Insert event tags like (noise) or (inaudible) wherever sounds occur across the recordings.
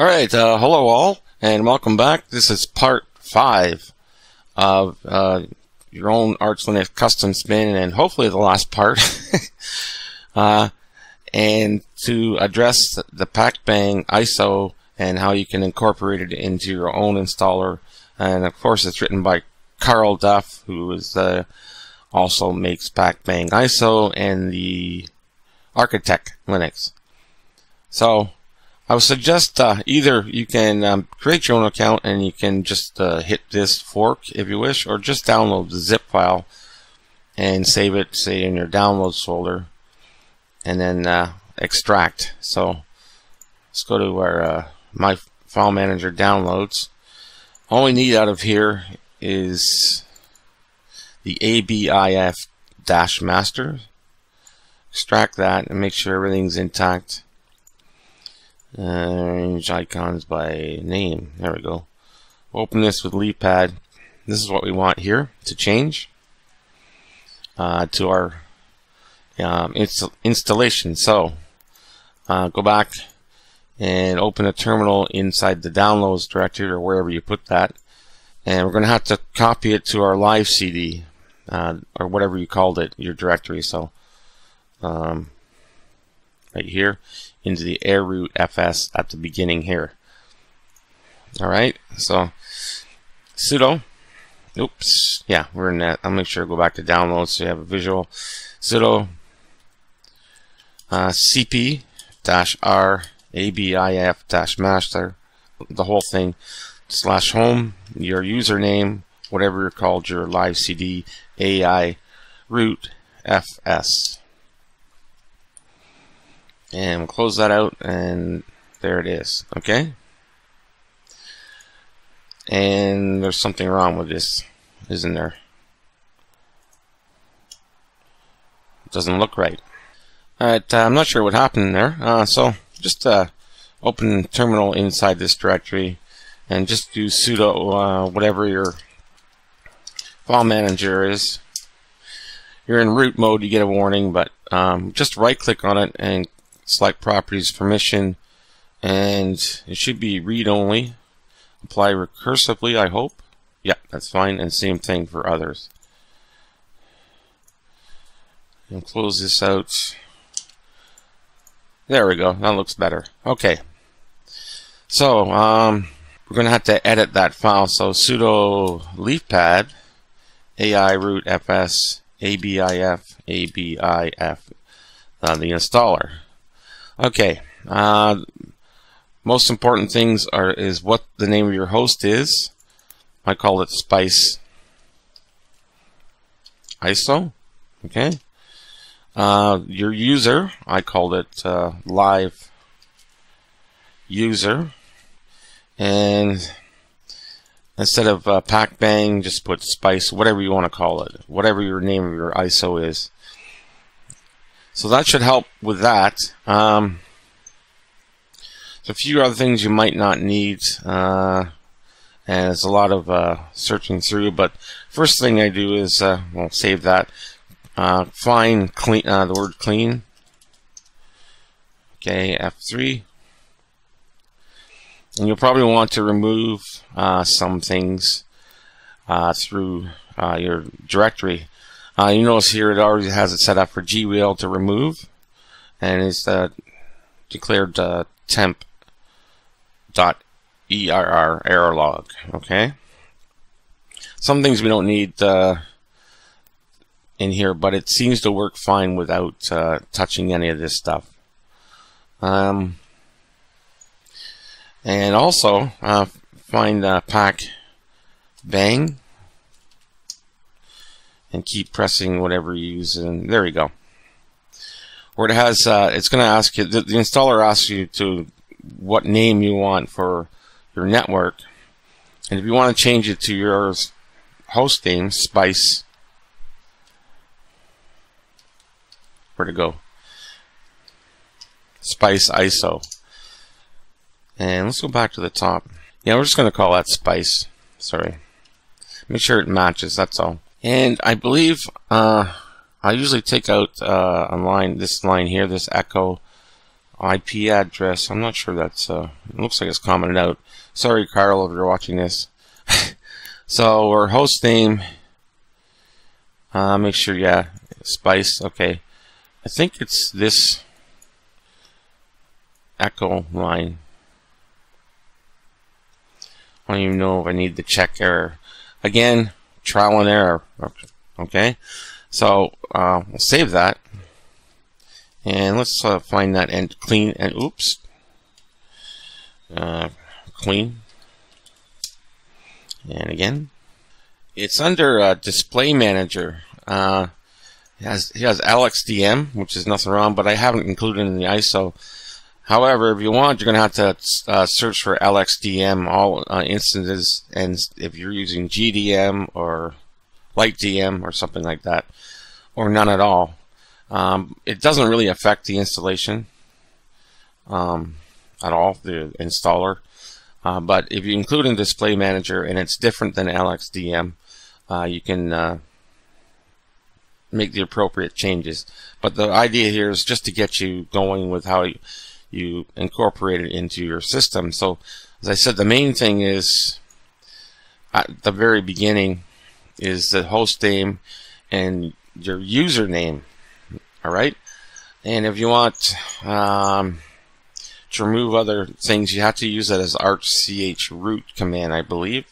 All right, uh, hello all, and welcome back. This is part five of uh, your own Arch Linux custom spin, and hopefully the last part. (laughs) uh, and to address the PacBang ISO and how you can incorporate it into your own installer. And of course, it's written by Carl Duff, who is uh, also makes PacBang ISO and the Architect Linux. So I would suggest uh, either you can um, create your own account and you can just uh, hit this fork if you wish, or just download the zip file and save it, say, in your downloads folder, and then uh, extract. So let's go to our uh, my file manager downloads. All we need out of here is the ABIF dash master. Extract that and make sure everything's intact Arrange icons by name. There we go. Open this with LeafPad. This is what we want here to change uh, to our um, inst installation. So uh, go back and open a terminal inside the downloads directory or wherever you put that. And we're going to have to copy it to our live CD uh, or whatever you called it, your directory. So um, right here into the AirRoot FS at the beginning here. Alright, so sudo, oops, yeah, we're in that. I'll make sure to go back to downloads so you have a visual. sudo uh, cp dash r abif dash master, the whole thing, slash home, your username, whatever you're called, your live CD, AI root FS and we'll close that out and there it is okay? And there's something wrong with this isn't there? It doesn't look right. Alright uh, I'm not sure what happened there. Uh, so just uh, open terminal inside this directory and just do sudo uh, whatever your file manager is. You're in root mode you get a warning but um, just right click on it and select properties permission and it should be read only apply recursively I hope. Yeah that's fine and same thing for others. And close this out. There we go that looks better. Okay. So um, we're gonna have to edit that file. So sudo leafpad ai root fs abif abif uh, the installer Okay. Uh, most important things are is what the name of your host is. I call it Spice ISO. Okay. Uh, your user, I called it uh, live user. And instead of uh, PacBang, just put Spice, whatever you want to call it, whatever your name of your ISO is. So that should help with that. Um, a few other things you might not need, uh, and there's a lot of uh, searching through. But first thing I do is, uh, well, save that. Uh, find clean uh, the word clean. Okay, F3. And you'll probably want to remove uh, some things through your directory. Uh, you notice here it already has it set up for gwheel to remove and it's uh, declared uh, temp dot err error log okay? Some things we don't need uh, in here but it seems to work fine without uh, touching any of this stuff. Um, and also uh, find pack bang and keep pressing whatever you use and there you go. Where it has uh, it's going to ask you the, the, installer asks you to what name you want for your network and if you want to change it to your host name spice where to go? Spice iso and let's go back to the top. Yeah we're just going to call that spice. Sorry. Make sure it matches that's all and I believe uh, I usually take out uh, a line, this line here, this echo IP address. I'm not sure that's, uh, it looks like it's commented out. Sorry, Carl, if you're watching this. (laughs) so our host name, uh, make sure, yeah, Spice, okay. I think it's this echo line. I don't even know if I need to check error. Again, trial and error. Okay, so uh, we'll save that. And let's uh, find that and clean and oops. Uh, clean. And again. It's under uh, Display Manager. Uh, has, it has LXDM, which is nothing wrong, but I haven't included in the ISO. However, if you want, you're going to have to uh, search for LXDM all uh, instances, and if you're using GDM or LightDM or something like that, or none at all, um, it doesn't really affect the installation um, at all, the installer. Uh, but if you include in Display Manager and it's different than LXDM, uh, you can uh, make the appropriate changes. But the idea here is just to get you going with how you, you incorporate it into your system. So, as I said, the main thing is at the very beginning is the host name and your username. All right. And if you want um, to remove other things, you have to use that as arch ch root command, I believe.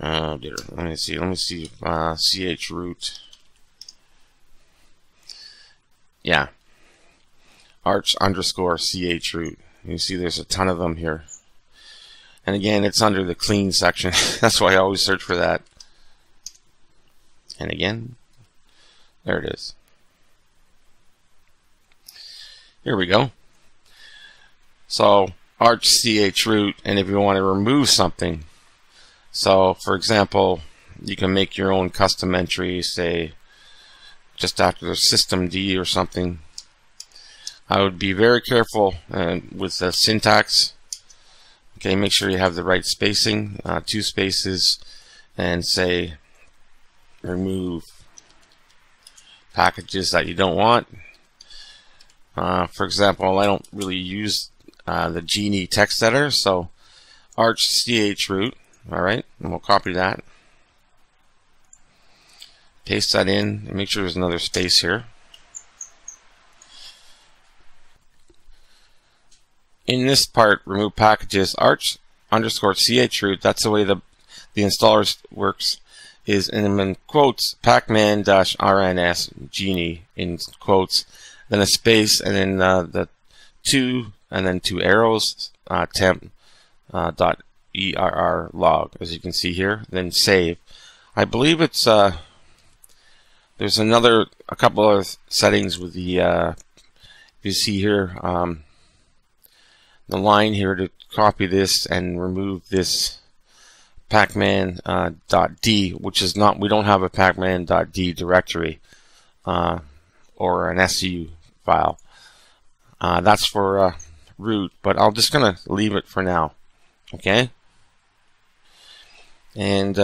Oh dear. Let me see. Let me see. Uh, ch root. Yeah. Arch underscore ch root. You see, there's a ton of them here. And again, it's under the clean section. (laughs) That's why I always search for that. And again, there it is. Here we go. So arch ch root, and if you want to remove something, so for example, you can make your own custom entry, say just after the systemd or something. I would be very careful uh, with the syntax. Okay, make sure you have the right spacing, uh, two spaces, and say remove packages that you don't want. Uh, for example, I don't really use uh, the Geany text editor, so arch ch root, alright, and we'll copy that. Paste that in, and make sure there's another space here. In this part, remove packages, arch underscore ch root, that's the way the, the installer works is in quotes pacman dash rns geany in quotes. Then a space and then uh, the two and then two arrows uh, temp uh, dot err log as you can see here. Then save. I believe it's uh, there's another a couple of settings with the uh, you see here um, the line here to copy this and remove this pacman.d, uh, which is not, we don't have a pacman.d directory uh, or an SU file. Uh, that's for uh, root, but I'm just going to leave it for now. Okay? And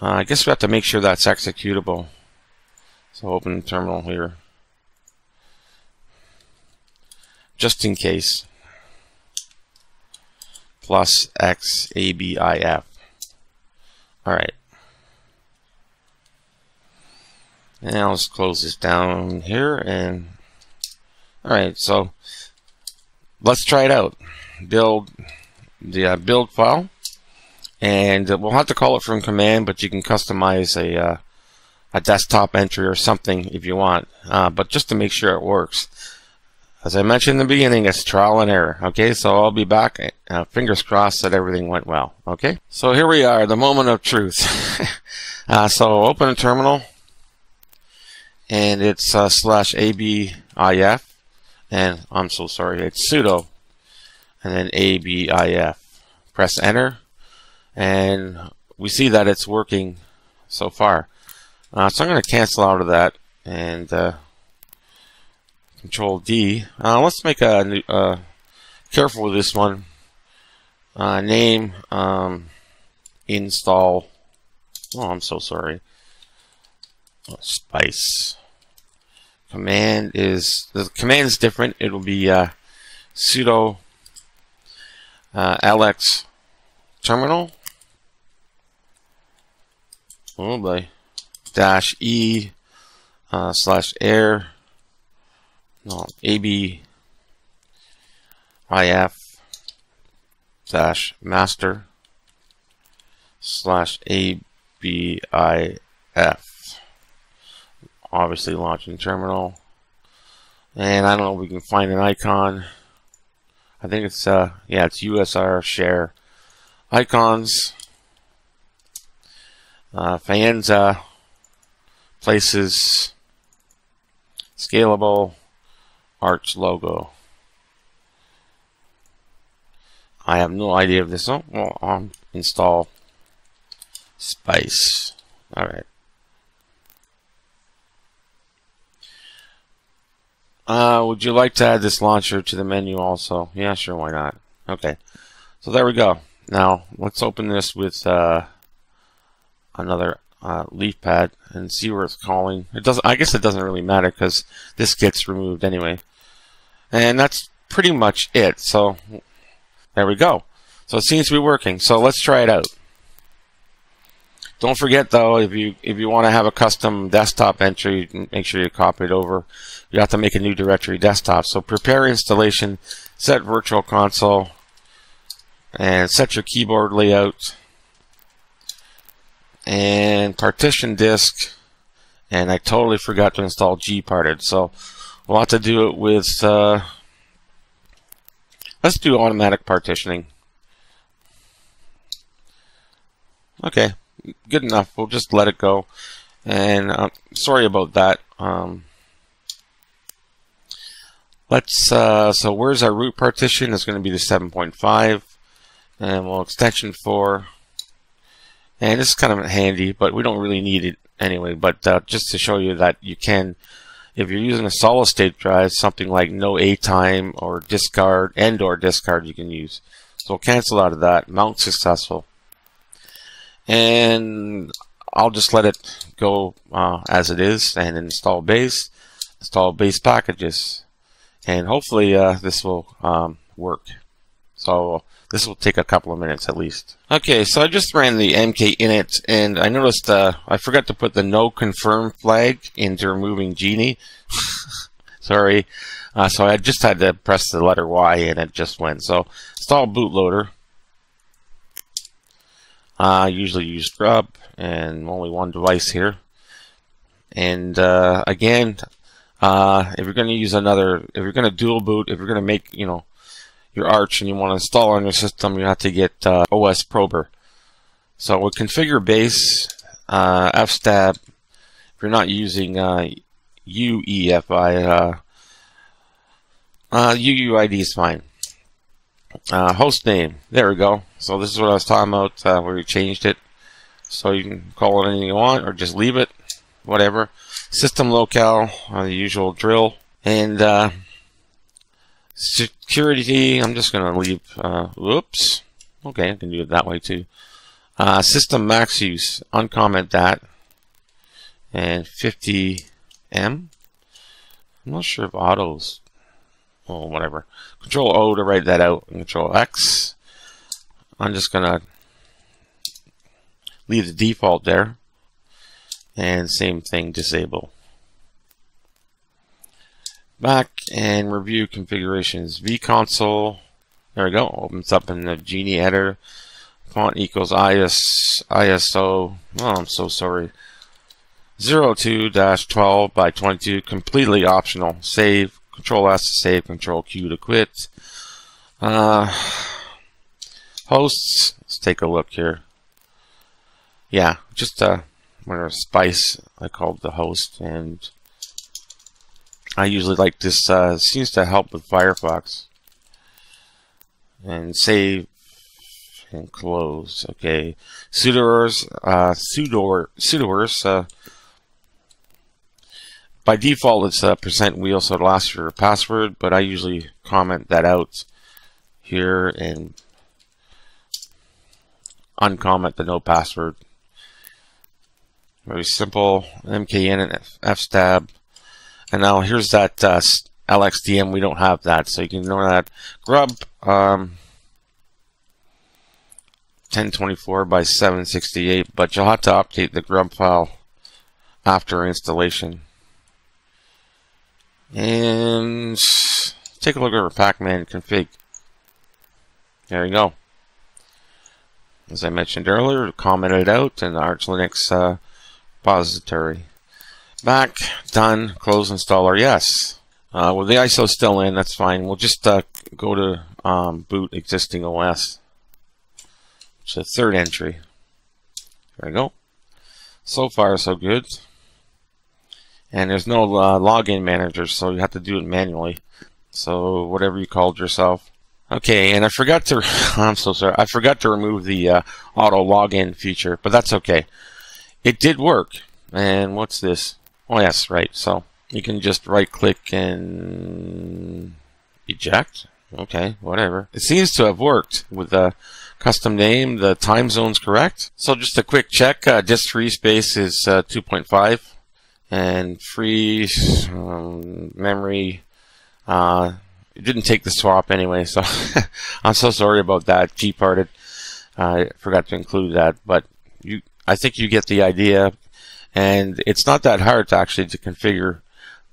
uh, I guess we have to make sure that's executable. So open the terminal here. Just in case plus x a b i f. All right. And now let's close this down here and all right. So let's try it out. Build the uh, build file, and we'll have to call it from command, but you can customize a uh, a desktop entry or something if you want. Uh, but just to make sure it works. As I mentioned in the beginning, it's trial and error. Okay, so I'll be back. Uh, fingers crossed that everything went well. Okay, so here we are, the moment of truth. (laughs) uh, so open a terminal, and it's uh, slash abif, and I'm so sorry, it's sudo, and then abif. Press enter, and we see that it's working so far. Uh, so I'm going to cancel out of that and uh, Control D. Uh, let's make a new, uh, careful with this one. Uh, name um, install Oh, I'm so sorry. Oh, spice. Command is the command is different. It'll be uh, sudo ls terminal. Oh boy. Dash e uh, slash air. No ab if dash master slash abif obviously launching terminal. And I don't know if we can find an icon. I think it's uh yeah it's USR share icons uh, places scalable arch logo I have no idea if this oh well install spice alright Uh, would you like to add this launcher to the menu also? Yeah, sure, why not? Okay, so there we go. Now, let's open this with uh, another uh, leaf pad and see where it's calling. It doesn't. I guess it doesn't really matter because this gets removed anyway. And that's pretty much it. So there we go. So it seems to be working. So let's try it out. Don't forget though, if you if you want to have a custom desktop entry, make sure you copy it over. You have to make a new directory desktop. So prepare installation, set virtual console, and set your keyboard layout, and partition disk. And I totally forgot to install gparted. So we'll have to do it with. Uh, let's do automatic partitioning. Okay good enough. We'll just let it go. And uh, sorry about that. Um, let's, uh, so where's our root partition? It's going to be the 7.5. And we'll extension 4. And is kind of handy, but we don't really need it anyway. But uh, just to show you that you can, if you're using a solid state drive, something like noatime or discard and or discard you can use. So we'll cancel out of that. Mount successful and I'll just let it go uh, as it is and install base, install base packages, and hopefully uh, this will um, work. So this will take a couple of minutes at least. Okay, so I just ran the MK init and I noticed uh, I forgot to put the no confirm flag into removing Geany. (laughs) Sorry. Uh, so I just had to press the letter Y and it just went. So install bootloader. I usually use Grub and only one device here. And uh, again, uh, if you're going to use another, if you're going to dual boot, if you're going to make, you know, your Arch and you want to install on your system, you have to get uh, OS Prober. So with configure base, uh, fstab, if you're not using uh, UEFI, uh, uh, UUID is fine. Uh, host name. There we go. So this is what I was talking about uh, where we changed it. So you can call it anything you want or just leave it. Whatever. System locale, uh, the usual drill. And uh, security, I'm just going to leave. Uh, whoops. Okay, I can do it that way too. Uh, system max use, uncomment that. And 50M. I'm not sure if autos well, whatever. Control O to write that out, and Control X. I'm just gonna leave the default there, and same thing, disable. Back and review configurations. vConsole. There we go. Opens up in the Geany editor. Font equals IS, ISO. Oh, I'm so sorry. 02-12 by 22. Completely optional. Save. Control S to save, Control Q to quit. Uh, hosts, let's take a look here. Yeah, just uh, a Spice, I called the host, and I usually like this, uh, seems to help with Firefox. And save and close. Okay, sudoers, uh, sudoer, sudoers, uh, by default, it's a percent wheel, so it'll ask for your password, but I usually comment that out here and uncomment the no password. Very simple. MKN and F FSTAB. And now here's that uh, LXDM. We don't have that, so you can ignore that. Grub. Um, 1024 by 768, but you'll have to update the grub file after installation. And take a look at our Pacman config. There you go. As I mentioned earlier, commented out in the Arch Linux uh, repository. Back, done, close installer, yes. Uh, with the ISO still in, that's fine. We'll just uh, go to um, boot existing OS. It's the third entry. There we go. So far, so good. And there's no uh, login manager, so you have to do it manually. So whatever you called yourself. Okay, and I forgot to, (laughs) I'm so sorry, I forgot to remove the uh, auto login feature, but that's okay. It did work. And what's this? Oh yes, right. So you can just right click and eject. Okay, whatever. It seems to have worked with the custom name. The time zone's correct. So just a quick check. Uh, disk free space is uh, 2.5 and free um, memory. Uh, it didn't take the swap anyway, so (laughs) I'm so sorry about that. Gparted. I forgot to include that, but you, I think you get the idea. And it's not that hard to actually to configure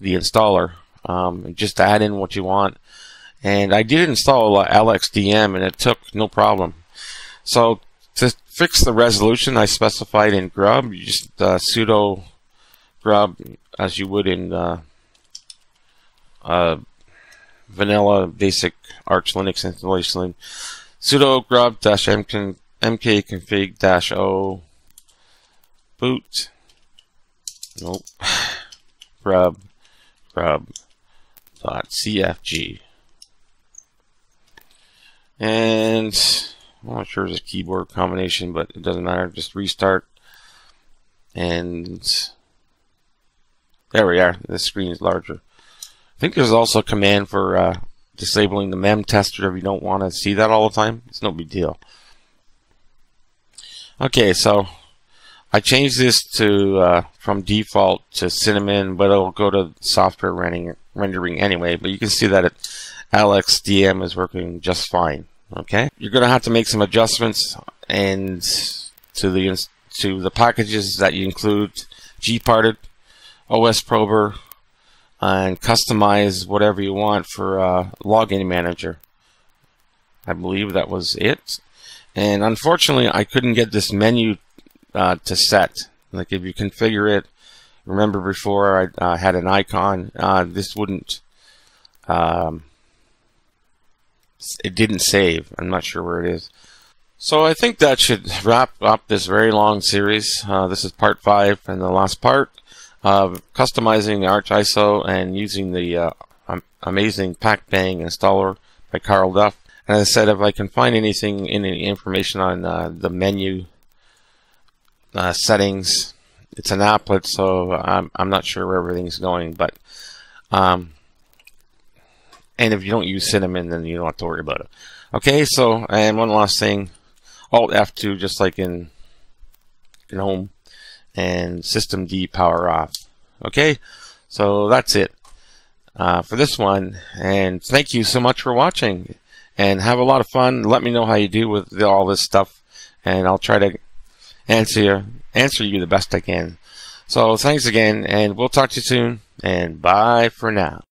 the installer. Um, just add in what you want. And I did install LXDM, and it took no problem. So to fix the resolution I specified in Grub, you just uh, sudo grub as you would in uh, uh, vanilla basic Arch Linux installation. sudo grub dash mkconfig dash o boot nope grub grub dot cfg and I'm not sure it's a keyboard combination, but it doesn't matter. Just restart. And there we are. The screen is larger. I think there's also a command for uh, disabling the mem tester if you don't want to see that all the time. It's no big deal. Okay, so I changed this to uh, from default to Cinnamon, but it'll go to software rendering, rendering anyway. But you can see that it, LXDM is working just fine. Okay, you're going to have to make some adjustments and to the to the packages that you include gparted, OS Prober, and customize whatever you want for uh, login manager. I believe that was it. And unfortunately, I couldn't get this menu uh, to set. Like if you configure it, remember before I uh, had an icon, uh, this wouldn't um, it didn't save. I'm not sure where it is. So I think that should wrap up this very long series. Uh, this is part five and the last part of customizing the Arch ISO and using the uh, amazing PacBang installer by Carl Duff. And I said, if I can find anything, any information on uh, the menu uh, settings, it's an applet, so I'm, I'm not sure where everything's going, but um, and if you don't use cinnamon, then you don't have to worry about it. Okay, so, and one last thing. Alt F2, just like in in home, and System D power off. Okay, so that's it uh, for this one. And thank you so much for watching. And have a lot of fun. Let me know how you do with all this stuff. And I'll try to answer, answer you the best I can. So thanks again, and we'll talk to you soon. And bye for now.